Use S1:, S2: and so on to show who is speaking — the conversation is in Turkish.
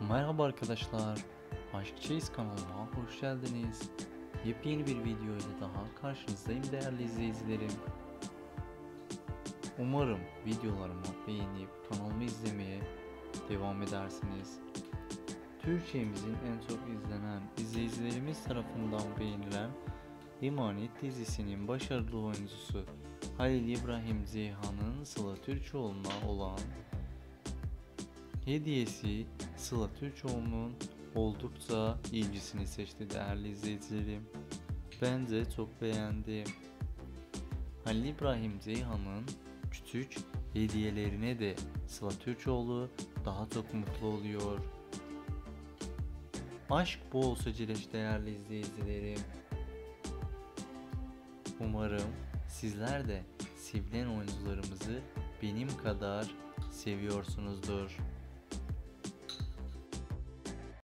S1: Merhaba arkadaşlar. Aşk Çeyiz kanalıma hoş geldiniz. Yepyeni bir video ile daha karşınızdayım değerli izleyicilerim. Umarım videolarımı beğenip kanalımı izlemeye devam edersiniz. Türkiye'mizin en çok izlenen izleyicilerimiz tarafından beğenilen Emanet dizisinin başarılı oyuncusu Halil İbrahim Ceyhan'ın Sıla Türkoğlu'na olan Hediyesi Sıla Türkoğlu'nun oldukça ilgisini seçti değerli izleyicilerim. Ben de çok beğendim. Halil İbrahim Ceyhan'ın küçük hediyelerine de Sıla Türkoğlu daha çok mutlu oluyor. Aşk bu olsa Cileş değerli izleyicilerim. Umarım sizler de sevilen oyuncularımızı benim kadar seviyorsunuzdur.